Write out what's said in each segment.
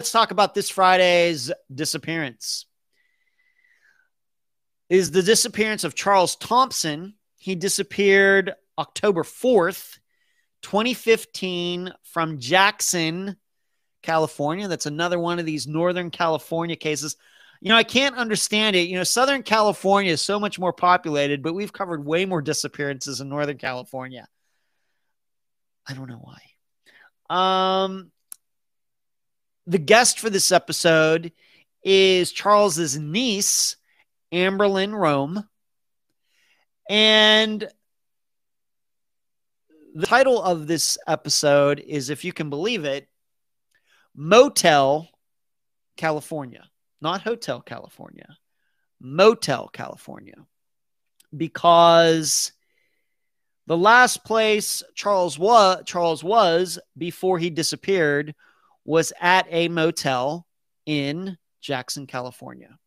let's talk about this Friday's disappearance. Is the disappearance of Charles Thompson. He disappeared October 4th, 2015, from Jackson, California. That's another one of these Northern California cases. You know, I can't understand it. You know, Southern California is so much more populated, but we've covered way more disappearances in Northern California. I don't know why. Um, the guest for this episode is Charles's niece, Amberlynn Rome. And the title of this episode is, if you can believe it, Motel California. Not Hotel California, Motel California, because the last place Charles was Charles was before he disappeared was at a motel in Jackson, California.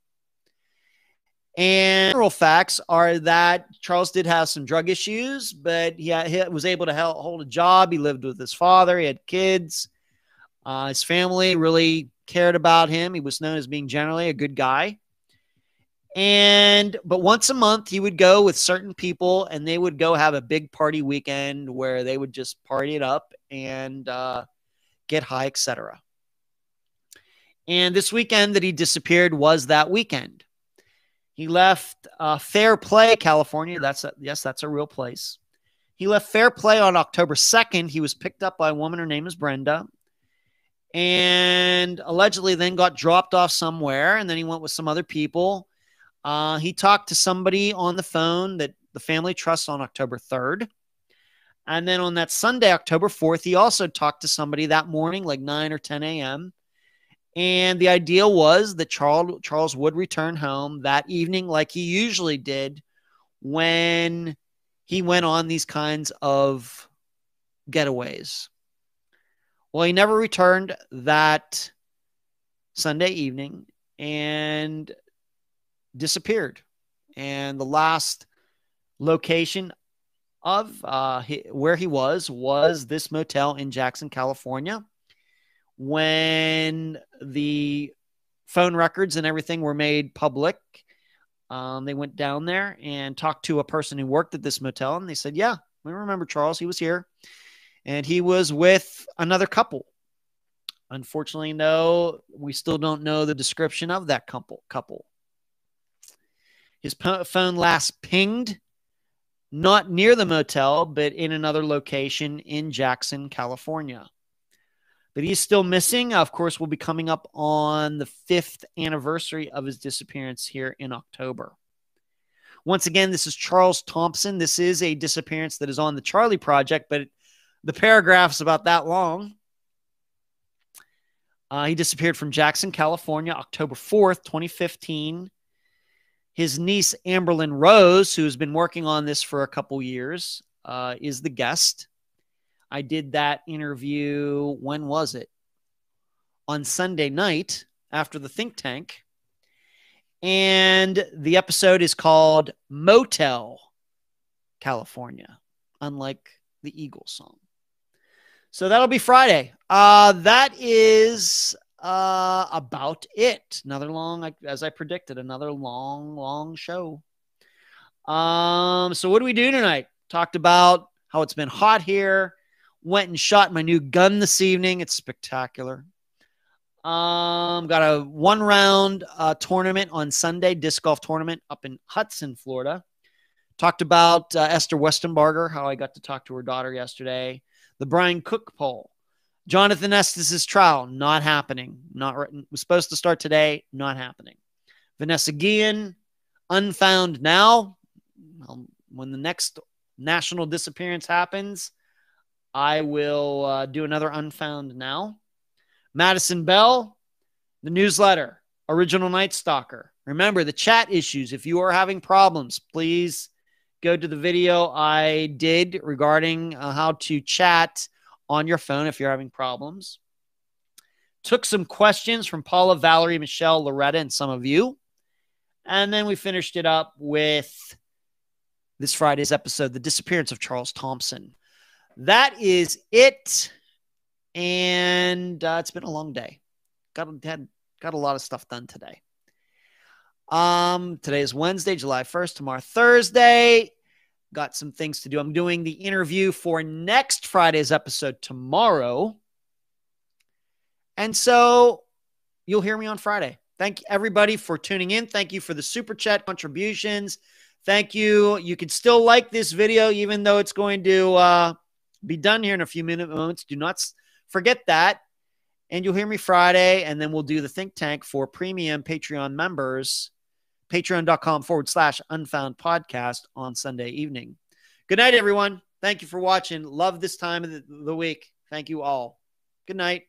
And general facts are that Charles did have some drug issues, but he, he was able to hold a job. He lived with his father. He had kids. Uh, his family really cared about him. He was known as being generally a good guy. And but once a month he would go with certain people and they would go have a big party weekend where they would just party it up and uh, get high, etc. And this weekend that he disappeared was that weekend. He left uh, Fair Play, California. That's a, yes, that's a real place. He left Fair Play on October 2nd. He was picked up by a woman. Her name is Brenda and allegedly then got dropped off somewhere. And then he went with some other people. Uh, he talked to somebody on the phone that the family trusts on October 3rd. And then on that Sunday, October 4th, he also talked to somebody that morning, like 9 or 10 a.m. And the idea was that Charles, Charles would return home that evening, like he usually did when he went on these kinds of getaways. Well, he never returned that Sunday evening and disappeared. And the last location of uh, where he was was this motel in Jackson, California. When the phone records and everything were made public, um, they went down there and talked to a person who worked at this motel, and they said, "Yeah, we remember Charles. He was here." and he was with another couple. Unfortunately, no, we still don't know the description of that couple. Couple. His phone last pinged not near the motel, but in another location in Jackson, California. But he's still missing. Of course, we'll be coming up on the fifth anniversary of his disappearance here in October. Once again, this is Charles Thompson. This is a disappearance that is on the Charley Project, but the paragraph's about that long. Uh, he disappeared from Jackson, California, October 4th, 2015. His niece, Amberlynn Rose, who's been working on this for a couple years, uh, is the guest. I did that interview, when was it? On Sunday night after the think tank. And the episode is called Motel California, unlike the Eagles song. So that'll be Friday. Uh, that is uh, about it. Another long, as I predicted, another long, long show. Um, so what do we do tonight? Talked about how it's been hot here. Went and shot my new gun this evening. It's spectacular. Um, got a one round uh, tournament on Sunday, disc golf tournament up in Hudson, Florida. Talked about uh, Esther Westenbarger, how I got to talk to her daughter yesterday the Brian Cook poll. Jonathan Estes' trial, not happening. Not was supposed to start today, not happening. Vanessa Guillen, unfound now. When the next national disappearance happens, I will uh, do another unfound now. Madison Bell, the newsletter, original Night Stalker. Remember the chat issues. If you are having problems, please go to the video I did regarding uh, how to chat on your phone if you're having problems. Took some questions from Paula, Valerie, Michelle, Loretta, and some of you. And then we finished it up with this Friday's episode, The Disappearance of Charles Thompson. That is it. And uh, it's been a long day. got had got a lot of stuff done today. Um, today is Wednesday, July 1st, tomorrow Thursday. Got some things to do. I'm doing the interview for next Friday's episode tomorrow. And so you'll hear me on Friday. Thank everybody for tuning in. Thank you for the super chat contributions. Thank you. You can still like this video, even though it's going to uh, be done here in a few minute moments. Do not forget that. And you'll hear me Friday, and then we'll do the think tank for premium Patreon members, patreon.com forward slash unfound podcast on Sunday evening. Good night, everyone. Thank you for watching. Love this time of the, the week. Thank you all. Good night.